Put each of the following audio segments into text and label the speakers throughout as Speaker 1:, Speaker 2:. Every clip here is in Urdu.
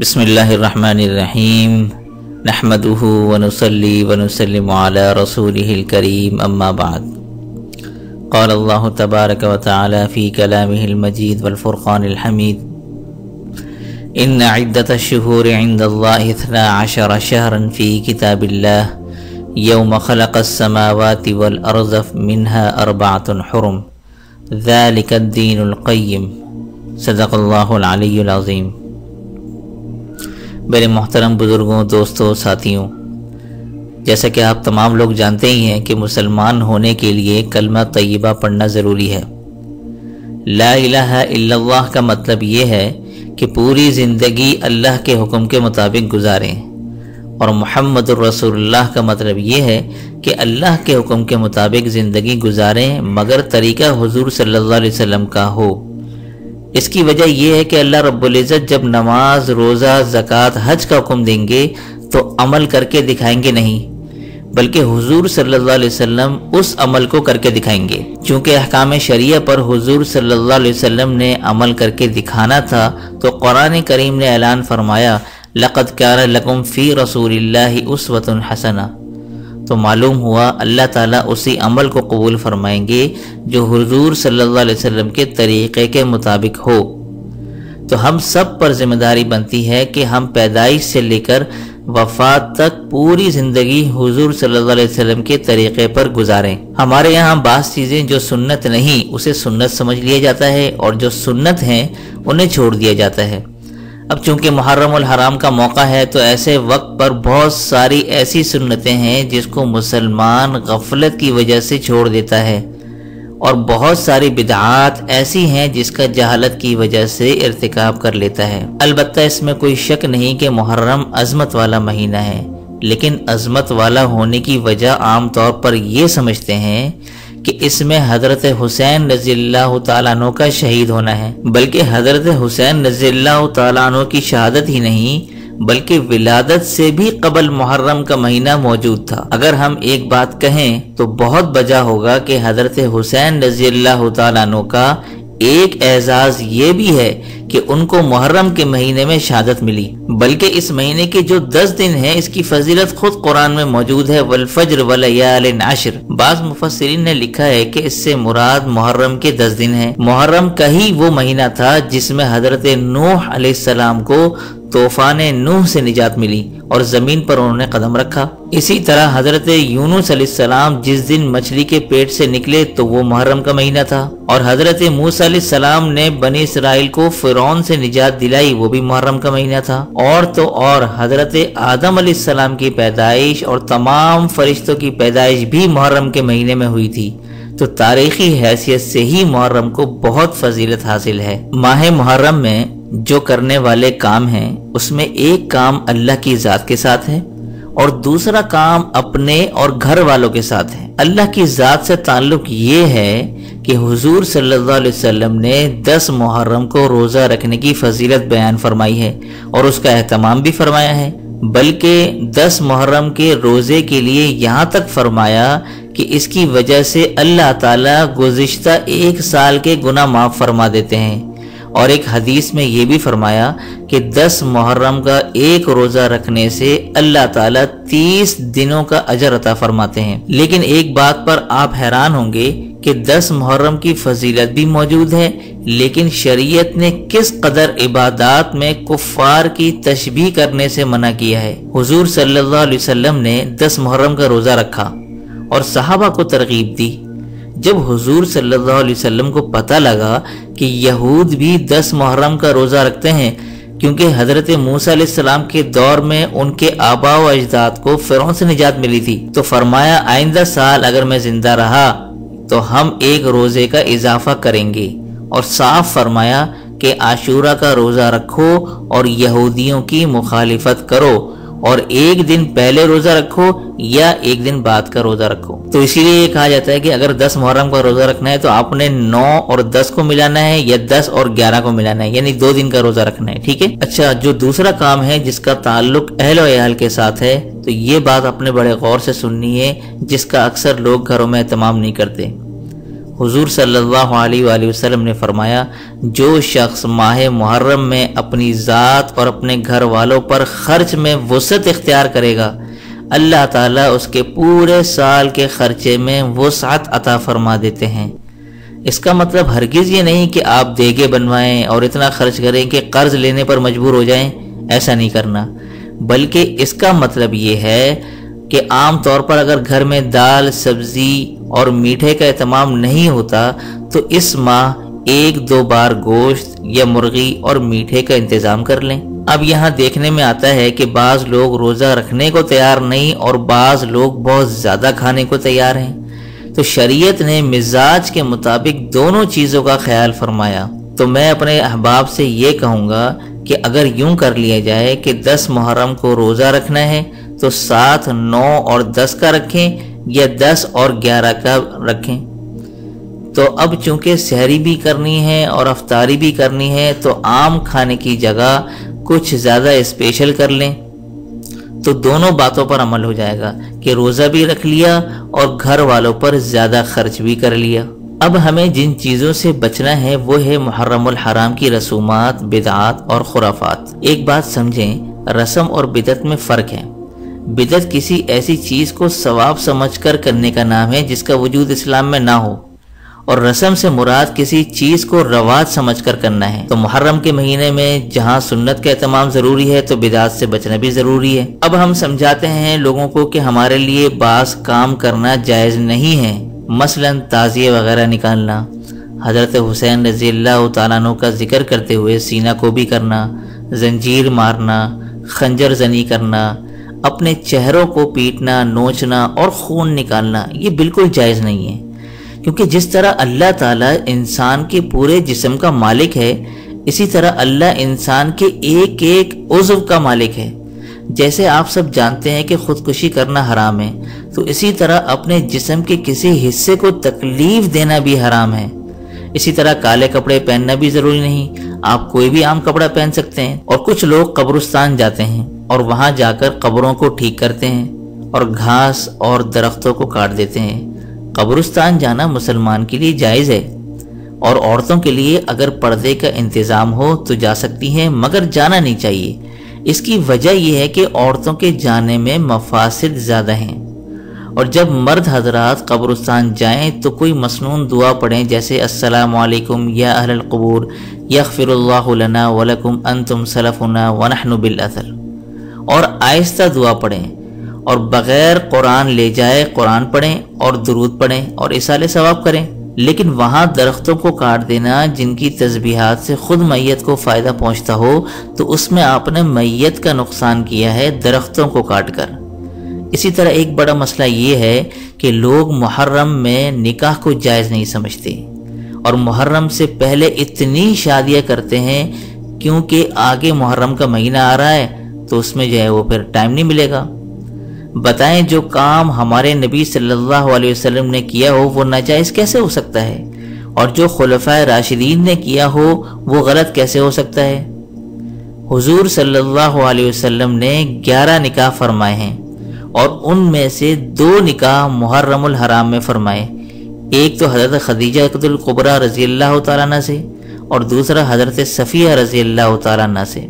Speaker 1: بسم اللہ الرحمن الرحیم نحمده ونصلي ونسلم على رسوله الكريم اما بعد قال الله تبارك وتعالى في كلامه المجيد والفرقان الحميد ان عدة الشهور عند الله اثنا عشر شهرا في كتاب الله يوم خلق السماوات والأرض منها أربعة حرم ذلك الدين القيم صدق الله العلي العظيم میرے محترم بزرگوں، دوستوں، ساتھیوں، جیسا کہ آپ تمام لوگ جانتے ہی ہیں کہ مسلمان ہونے کے لیے کلمہ طیبہ پڑھنا ضروری ہے۔ لا الہ الا اللہ کا مطلب یہ ہے کہ پوری زندگی اللہ کے حکم کے مطابق گزاریں۔ اور محمد الرسول اللہ کا مطلب یہ ہے کہ اللہ کے حکم کے مطابق زندگی گزاریں مگر طریقہ حضور صلی اللہ علیہ وسلم کا ہو۔ اس کی وجہ یہ ہے کہ اللہ رب العزت جب نماز، روزہ، زکوٰۃ، حج کا حکم دیں گے تو عمل کر کے دکھائیں گے نہیں، بلکہ حضور صلی اللہ علیہ وسلم اس عمل کو کر کے دکھائیں گے۔ چونکہ احکام شریعہ پر حضور صلی اللہ علیہ وسلم نے عمل کر کے دکھانا تھا، تو قرآن کریم نے اعلان فرمایا، لقد کار لکم فی رسول اللہ اسوۃ حسنہ تو معلوم ہوا اللہ تعالیٰ اسی عمل کو قبول فرمائیں گے جو حضور صلی اللہ علیہ وسلم کے طریقے کے مطابق ہو۔ تو ہم سب پر ذمہ داری بنتی ہے کہ ہم پیدائش سے لے کر وفات تک پوری زندگی حضور صلی اللہ علیہ وسلم کے طریقے پر گزاریں۔ ہمارے یہاں بعض چیزیں جو سنت نہیں، اسے سنت سمجھ لیا جاتا ہے اور جو سنت ہیں، انہیں چھوڑ دیا جاتا ہے۔ اب چونکہ محرم الحرام کا موقع ہے تو ایسے وقت پر بہت ساری ایسی سنتیں ہیں جس کو مسلمان غفلت کی وجہ سے چھوڑ دیتا ہے اور بہت ساری بدعات ایسی ہیں جس کا جہالت کی وجہ سے ارتکاب کر لیتا ہے۔ البتہ اس میں کوئی شک نہیں کہ محرم عظمت والا مہینہ ہے، لیکن عظمت والا ہونے کی وجہ عام طور پر یہ سمجھتے ہیں کہ اس میں حضرت حسین رضی اللہ تعالیٰ عنہ کا شہید ہونا ہے۔ بلکہ حضرت حسین رضی اللہ تعالیٰ عنہ کی شہادت ہی نہیں، بلکہ ولادت سے بھی قبل محرم کا مہینہ موجود تھا۔ اگر ہم ایک بات کہیں تو بہت بجا ہوگا کہ حضرت حسین رضی اللہ تعالیٰ عنہ کا ایک اعزاز یہ بھی ہے کہ ان کو محرم کے مہینے میں شہادت ملی، بلکہ اس مہینے کے جو دس دن ہیں، اس کی فضیلت خود قرآن میں موجود ہے، والفجر ولیال ناشر بعض مفسرین نے لکھا ہے کہ اس سے مراد محرم کے دس دن ہیں۔ محرم کا ہی وہ مہینہ تھا جس میں حضرت نوح علیہ السلام کو طوفان نوح سے نجات ملی اور زمین پر انہوں نے قدم رکھا۔ اسی طرح حضرت یونس علیہ السلام جس دن مچھلی کے پیٹ سے نکلے تو وہ محرم کا مہینہ تھا۔ اور حضرت موس علیہ السلام نے بنی اسرائیل کو فرعون سے نجات دلائی، وہ بھی محرم کا مہینہ تھا۔ اور تو اور، حضرت آدم علیہ السلام کی پیدائش اور تمام فرشتوں کی پیدائش بھی محرم کے مہینے میں ہوئی تھی۔ تو تاریخی حیثیت سے ہی محرم کو بہت فضیلت حاصل ہے۔ ماہ محرم میں جو کرنے والے کام ہیں، اس میں ایک کام اللہ کی ذات کے ساتھ ہے اور دوسرا کام اپنے اور گھر والوں کے ساتھ ہے۔ اللہ کی ذات سے تعلق یہ ہے کہ حضور صلی اللہ علیہ وسلم نے دس محرم کو روزہ رکھنے کی فضیلت بیان فرمائی ہے اور اس کا اہتمام بھی فرمایا ہے۔ بلکہ دس محرم کے روزے کے لیے یہاں تک فرمایا کہ اس کی وجہ سے اللہ تعالیٰ گزشتہ ایک سال کے گناہ معاف فرما دیتے ہیں۔ اور ایک حدیث میں یہ بھی فرمایا کہ دس محرم کا ایک روزہ رکھنے سے اللہ تعالیٰ تیس دنوں کا اجر عطا فرماتے ہیں۔ لیکن ایک بات پر آپ حیران ہوں گے کہ دس محرم کی فضیلت بھی موجود ہے، لیکن شریعت نے کس قدر عبادات میں کفار کی تشبیح کرنے سے منع کیا ہے؟ حضور صلی اللہ علیہ وسلم نے دس محرم کا روزہ رکھا اور صحابہ کو ترغیب دی۔ جب حضور صلی اللہ علیہ وسلم کو پتہ لگا کہ یہود بھی دس محرم کا روزہ رکھتے ہیں، کیونکہ حضرت موسیٰ علیہ السلام کے دور میں ان کے آبا و اجداد کو فرعون سے نجات ملی تھی۔ تو فرمایا، آئندہ سال اگر میں زندہ رہا، تو ہم ایک روزے کا اضافہ کریں گے۔ اور صاف فرمایا کہ عاشورہ کا روزہ رکھو اور یہودیوں کی مخالفت کرو۔ اور ایک دن پہلے روزہ رکھو یا ایک دن بعد کا روزہ رکھو۔ تو اسی لیے یہ کہا جاتا ہے کہ اگر دس محرم کا روزہ رکھنا ہے تو آپ نے نو اور دس کو ملانا ہے یا دس اور گیارہ کو ملانا ہے یعنی دو دن کا روزہ رکھنا ہے، ٹھیک ہے؟ اچھا جو دوسرا کام ہے جس کا تعلق اہل و اہل کے ساتھ ہے، تو یہ بات اپنے بڑے غور سے سننی ہے، جس کا اکثر لوگ گھروں میں اہتمام نہیں کرتے۔ حضور صلی اللہ علیہ وآلہ وسلم نے فرمایا، جو شخص ماہ محرم میں اپنی ذات اور اپنے گھر والوں پر خرچ میں وسعت اختیار کرے گا، اللہ تعالیٰ اس کے پورے سال کے خرچے میں وسعت عطا فرما دیتے ہیں۔ اس کا مطلب ہرگز یہ نہیں کہ آپ دیگے بنوائیں اور اتنا خرچ کریں کہ قرض لینے پر مجبور ہو جائیں، ایسا نہیں کرنا۔ بلکہ اس کا مطلب یہ ہے کہ عام طور پر اگر گھر میں دال، سبزی اور میٹھے کا اہتمام نہیں ہوتا، تو اس ماہ ایک دو بار گوشت یا مرغی اور میٹھے کا انتظام کر لیں۔ اب یہاں دیکھنے میں آتا ہے کہ بعض لوگ روزہ رکھنے کو تیار نہیں اور بعض لوگ بہت زیادہ کھانے کو تیار ہیں۔ تو شریعت نے مزاج کے مطابق دونوں چیزوں کا خیال فرمایا۔ تو میں اپنے احباب سے یہ کہوں گا کہ اگر یوں کر لیا جائے کہ دس محرم کو روزہ رکھنا ہے، تو سات نو اور دس کا رکھیں۔ یا دس اور گیارہ کا رکھیں۔ تو اب چونکہ سحری بھی کرنی ہے اور افطاری بھی کرنی ہے، تو عام کھانے کی جگہ کچھ زیادہ اسپیشل کر لیں۔ تو دونوں باتوں پر عمل ہو جائے گا کہ روزہ بھی رکھ لیا اور گھر والوں پر زیادہ خرچ بھی کر لیا۔ اب ہمیں جن چیزوں سے بچنا ہے، وہ ہے محرم الحرام کی رسومات، بدعات اور خرافات۔ ایک بات سمجھیں، رسم اور بدت میں فرق ہے۔ بدت کسی ایسی چیز کو ثواب سمجھ کر کرنے کا نام ہے جس کا وجود اسلام میں نہ ہو۔ اور رسم سے مراد کسی چیز کو رواج سمجھ کر کرنا ہے۔ تو محرم کے مہینے میں جہاں سنت کا اہتمام ضروری ہے تو بدعات سے بچنا بھی ضروری ہے۔ اب ہم سمجھاتے ہیں لوگوں کو کہ ہمارے لیے بعض کام کرنا جائز نہیں ہے۔ مثلا تعزیے وغیرہ نکالنا۔ حضرت حسین رضی اللہ تعالیٰ عنہ کا ذکر کرتے ہوئے سینہ کو بھی کرنا، زنجیر مارنا، خنجر زنی کرنا اپنے چہروں کو پیٹنا، نوچنا اور خون نکالنا، یہ بالکل جائز نہیں ہے۔ کیونکہ جس طرح اللہ تعالیٰ انسان کے پورے جسم کا مالک ہے، اسی طرح اللہ انسان کے ایک ایک عضو کا مالک ہے۔ جیسے آپ سب جانتے ہیں کہ خودکشی کرنا حرام ہے، تو اسی طرح اپنے جسم کے کسی حصے کو تکلیف دینا بھی حرام ہے۔ اسی طرح کالے کپڑے پہننا بھی ضروری نہیں، آپ کوئی بھی عام کپڑا پہن سکتے ہیں اور کچھ لوگ قبرستان جاتے ہیں۔ اور وہاں جا کر قبروں کو ٹھیک کرتے ہیں اور گھاس اور درختوں کو کاٹ دیتے ہیں۔ قبرستان جانا مسلمان کے لیے جائز ہے۔ اور عورتوں کے لیے اگر پردے کا انتظام ہو تو جا سکتی ہیں، مگر جانا نہیں چاہیے۔ اس کی وجہ یہ ہے کہ عورتوں کے جانے میں مفاسد زیادہ ہیں۔ اور جب مرد حضرات قبرستان جائیں تو کوئی مسنون دعا پڑھیں، جیسے السلام علیکم یا اہل القبور، یغفر اللہ لنا ولکم، انتم سلفنا ونحن بالاثر اور آہستہ دعا پڑھیں اور بغیر قرآن لے جائے قرآن پڑھیں اور درود پڑھیں اور اصال ثواب کریں۔ لیکن وہاں درختوں کو کاٹ دینا جن کی تسبیحات سے خود میت کو فائدہ پہنچتا ہو، تو اس میں آپ نے میت کا نقصان کیا ہے درختوں کو کاٹ کر۔ اسی طرہ ایک بڑا مسئلہ یہ ہے کہ لوگ محرم میں نکاح کو جائز نہیں سمجھتے اور محرم سے پہلے اتنی شادیاں کرتے ہیں کیونکہ آگے محرم کا مہینہ آ رہا ہے۔ تو اس میں جو ہے وہ پھر ٹائم نہیں ملے گا۔ بتائیں جو کام ہمارے نبی صلی اللہ علیہ وسلم نے کیا ہو، وہ ناجائز کیسے ہو سکتا ہے؟ اور جو خلفۂ راشدین نے کیا ہو، وہ غلط کیسے ہو سکتا ہے؟ حضور صلی اللہ علیہ وسلم نے گیارہ نکاح فرمائے ہیں اور ان میں سے دو نکاح محرم الحرام میں فرمائے۔ ایک تو حضرت خدیجہ القبرہ رضی اللہ تعالیٰ سے اور دوسرا حضرت صفیہ رضی اللہ تعالیٰ سے۔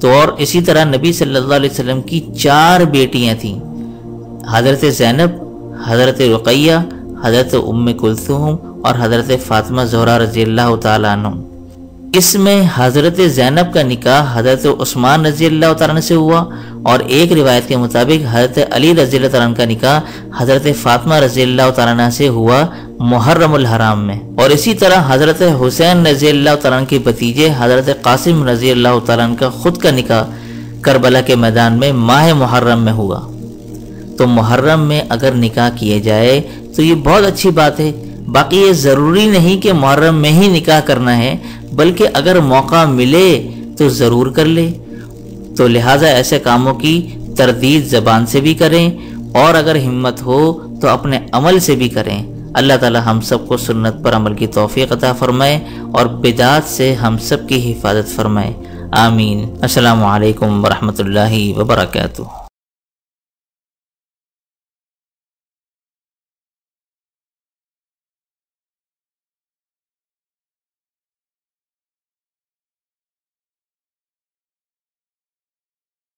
Speaker 1: تو اور اسی طرح نبی صلی اللہ علیہ وسلم کی چار بیٹیاں تھیں۔ حضرت زینب، حضرت رقیہ، حضرت ام کلثوم اور حضرت فاطمہ زہرہ رضی اللہ تعالیٰ عنہ۔ اس میں حضرت زینب کا نکاح حضرت عثمان رضی اللہ تعالیٰ سے ہوا اور ایک روایت کے مطابق حضرت علی رضی اللہ تعالیٰ کا نکاح حضرت فاطمہ رضی اللہ تعالیٰ سے ہوا۔ محرم الحرام میں۔ اور اسی طرح حضرت حسین رضی اللہ تعالیٰ کے بتیجے حضرت قاسم رضی اللہ تعالیٰ کا خود کا نکاح کربلا کے میدان میں ماہ محرم میں ہوا۔ تو محرم میں اگر نکاح کیے جائے تو یہ بہت اچھی بات ہے۔ باقی یہ ضروری نہیں کہ محرم میں ہی نکاح کرنا ہے، بلکہ اگر موقع ملے تو ضرور کر لے۔ تو لہٰذا ایسے کاموں کی تردید زبان سے بھی کریں، اور اگر ہمت ہو تو اپنے عمل سے بھی کریں۔ اللہ تعالی ہم سب کو سنت پر عمل کی توفیق عطا فرمائے اور بدعات سے ہم سب کی حفاظت فرمائے۔ آمین۔ السلام علیکم ورحمۃ اللہ وبرکاتہ۔